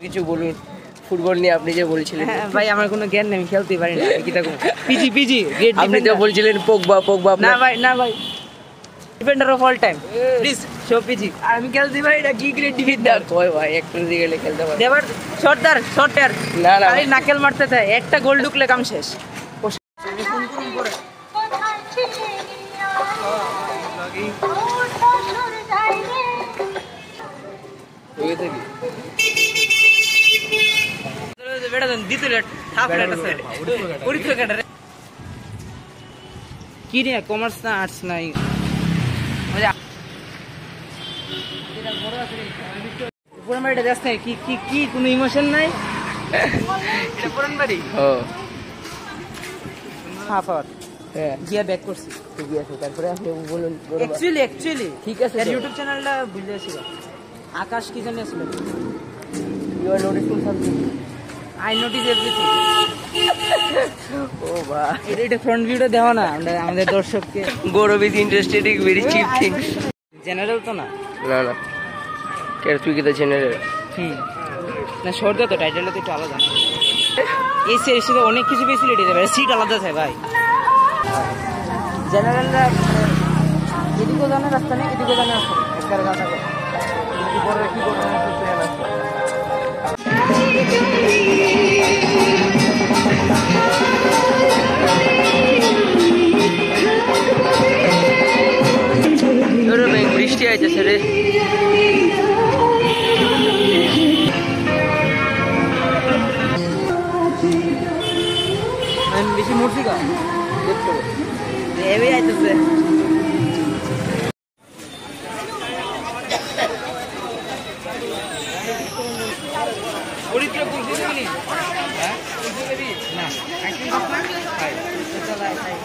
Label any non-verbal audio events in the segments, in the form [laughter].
কিছু বলুন ফুটবল নিয়ে আপনি যে বলছিলেন। হ্যাঁ ভাই আমার কোনো জ্ঞান নেই আমি খেলতে [laughs] পারি না কি থাকব পিজি পিজি গ্রেট আপনি তো বলছিলেন পোকবা পোকবা না ভাই না ভাই। Defender of all time please show PG আর আমি খেলতে পারি না কি গ্রেট ডিফেন্ডার কয় ভাই একটু দিকে গেলে খেলতে পারি দেবার শর্টার শর্টার না, না। খালি নাকেল মারতে থাকে একটা গোল ঢুকলে কাম শেষ। বেটা রে কমার্স না আর্টস নাই পুরান বাড়িটা যাস নাই কি কি কি কোনো ইমোশন নাই এটা পুরান বাড়ি ও হাফ আওয়ার গিয়া ব্যাক করছি আছে তারপরে আপনি বলুন। অ্যাকচুয়ালি অ্যাকচুয়ালি ঠিক আছে ইউটিউব চ্যানেলটা ছিল আকাশ কি জানি ছিল You are noticing something? I notice everything ও ভাই এটা এটা ফ্রন্ট ভিউটা দেওয়া না আমরা আমাদের দর্শককে Gaurav is interested in very cheap things general তো না? না না। কে তুই কি তো চ্যানেলে হুম। না সর্দা তো টাইটেলটা তো একটু আলাদা। এই সিরিজে অনেক কিছু ফেসিলিটি দেবে সিট আলাদা থাকে ভাই। জেনারেলরা এদিকেও জানে রাস্তা নেই এদিকেও জানে রাস্তা নেই। একবার কি করবে কি করবে? বৃষ্টি আইতেছে রে আমি বেশি মূর্তি কা এবে আইতেছে পরিত্রাগ করছিস কি হ্যাঁ না একদিন না খাই চল আয় খাই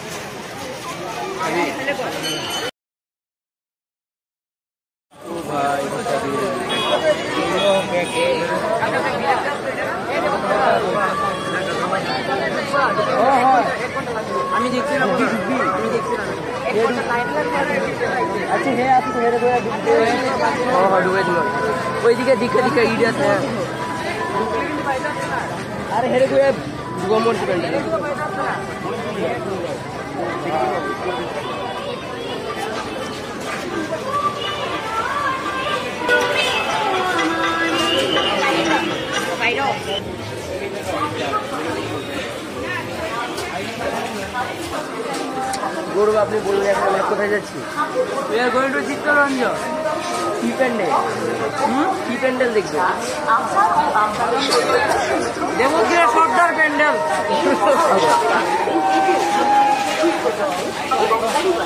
ও ভাই আমি দেখছিলাম আমি দেখছিলাম আচ্ছা হ্যাঁ আছে হেরে গোয়া ও হ্যাঁ ডুবে দিল ওইদিকে দিকে দিকে ইড আছে আরে হেরে গোয়া গোমর দিবেন গৌরব আপনি বললেন এখন আমরা কোথায় যাচ্ছি। We are going চিত্তরঞ্জন কি প্যান্ডেল? কি প্যান্ডেল দেখবে? দেবগিরা সর্দার প্যান্ডেল। [laughs]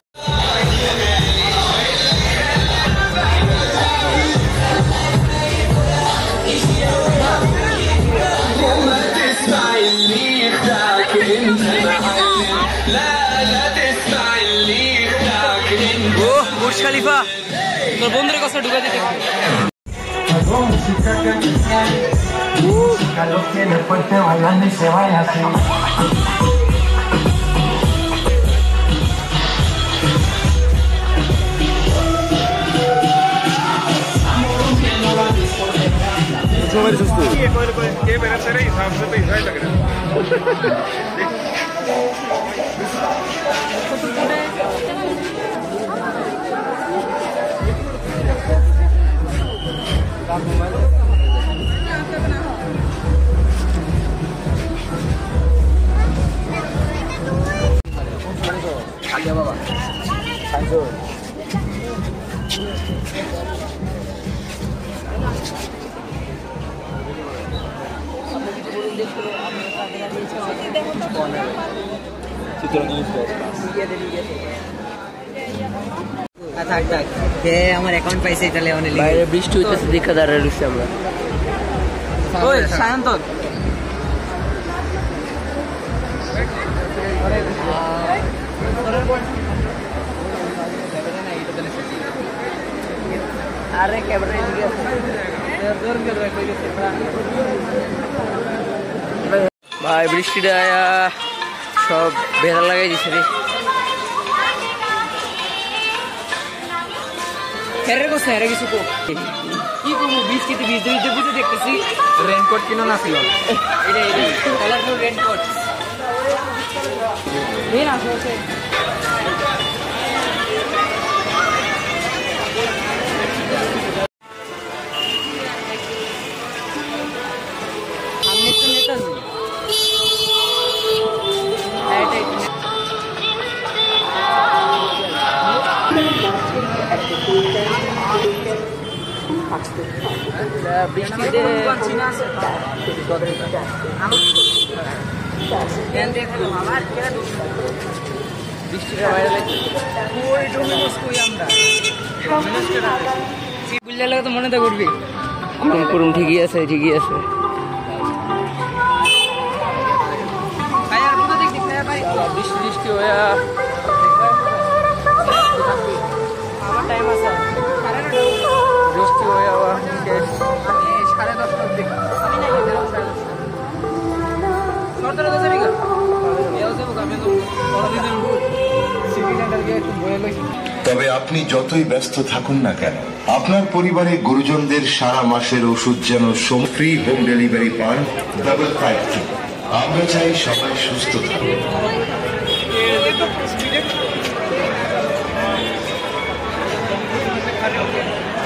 তোর বন্ধুর কাছে ঢুকে দিতে Calor que después te bailando y se vaya así. ये मेरा तेरे हिसाब से पैसा ही लग रहा है [laughs] থাক থাক কে আমার অ্যাকাউন্ট পাইছে তাহলে অনেক বাইরে বৃষ্টি হইতেছে দেখা দাঁড়ায় রয়েছে আমরা ওই সায়ন্ত আরে ক্যামেরা এদিকে আছে। ভাই বৃষ্টিটা আয়া সব বেড়া লাগাই দিছে রে। হেরে কোসে হেরে কিছু কো। কি কো করব বৃষ্টিতে ভিজতে ভিজতে বুঝে দেখতেছি। রেনকোট কিনো না ছিল? এটা এটা কালারফুল রেনকোট এই না তো করবি করুম করুম ঠিকই আছে ঠিকই আছে বৃষ্টি বৃষ্টি হয়ে আপনি যতই ব্যস্ত থাকুন না কেন, আপনার পরিবারে গুরুজনদের সারা মাসের ওষুধ যেন ফ্রি হোম ডেলিভারি পান ডাবল ফাইভ টু আমরা চাই সবাই সুস্থ থাকুন। ও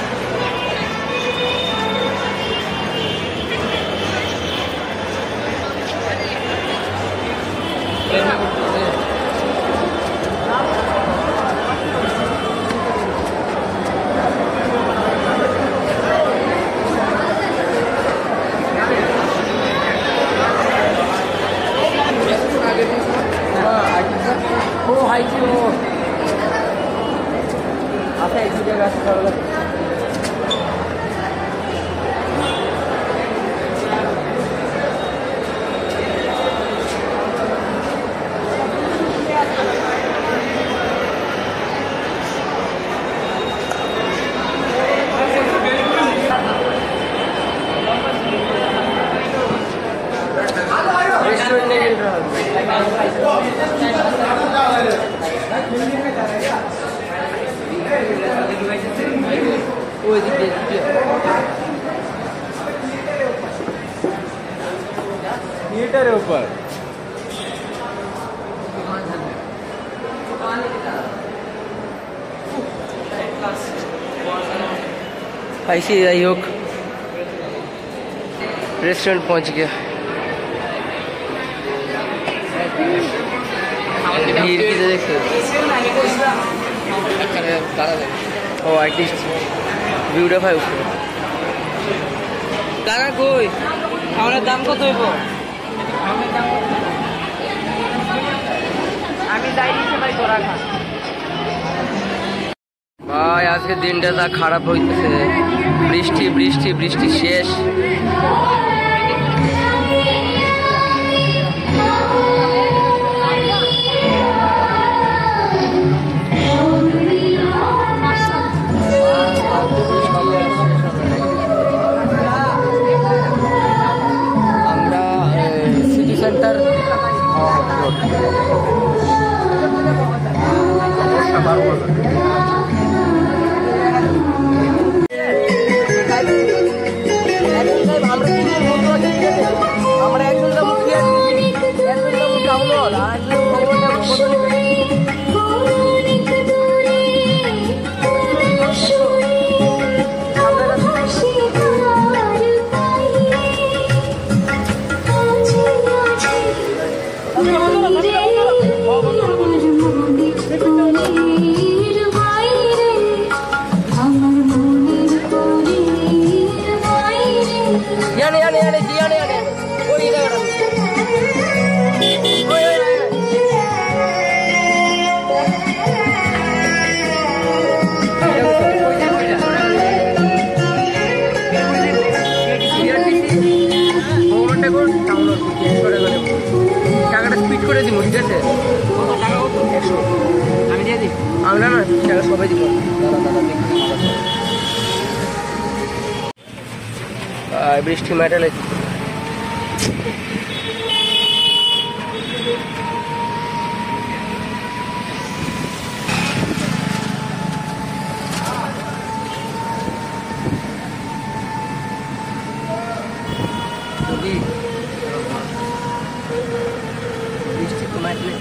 थिएटर ऊपर ऐसे যাই হোক रेस्टोरेंट पहुंच गया भीड़ की तो देखते ও আর্টিস্ট ভিউটা পাই উপরে টাকা কই খাওয়ানোর দাম কত হইব ভাই আজকে দিনটা যা খারাপ হইতেছে। বৃষ্টি বৃষ্টি বৃষ্টি শেষ। Thank you. একশো আমি দিয়ে দিই। আমি না টাকা সবাই দিব। দাদা দাদা বৃষ্টি মেটালে যদি বৃষ্টি তো মাঠলে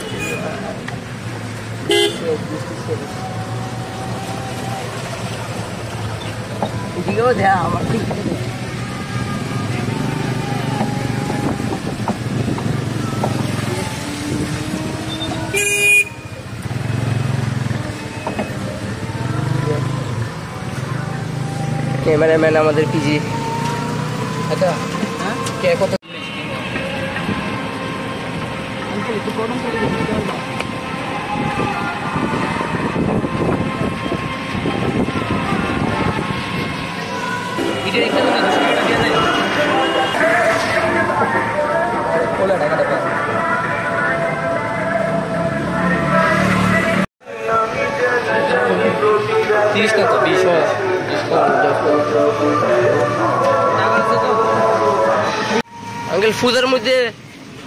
এদিকেও দেয়া আমার ঠিক ক্যামেরাম্যান আমাদের পিজি আচ্ছা কে কত?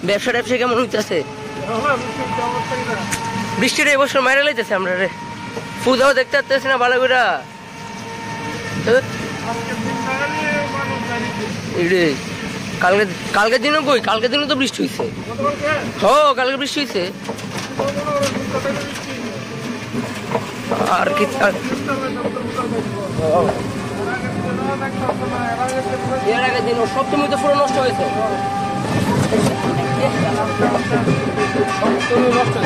ব্যবসা ট্যাবসা কেমন হইতেছে? বৃষ্টির এবছর মাইরে লাইতেছে আমরা রে। ফুদাও দেখতে পাচ্তেছি না ভালো করে কালকে, কালকের দিনও কই? কালকের দিনও তো বৃষ্টি হয়েছে হ, কালকে বৃষ্টি হয়েছে আর কি এর আগের দিন সপ্তমী তো পুরো নষ্ট হয়েছে এবছর।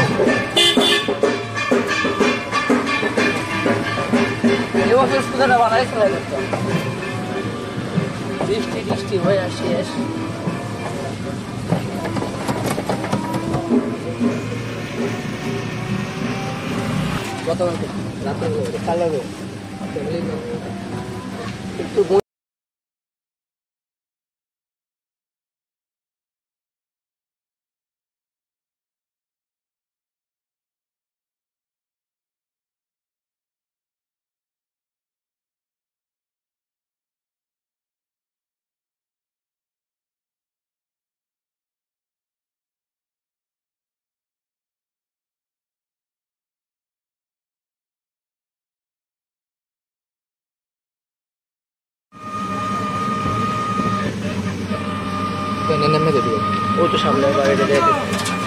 বৃষ্টি বৃষ্টি হয়ে আসে আসে ঘণ্টা রাত্রে কালো একটু নেমে দেবে ও তো সামনে বাড়িটা দেখে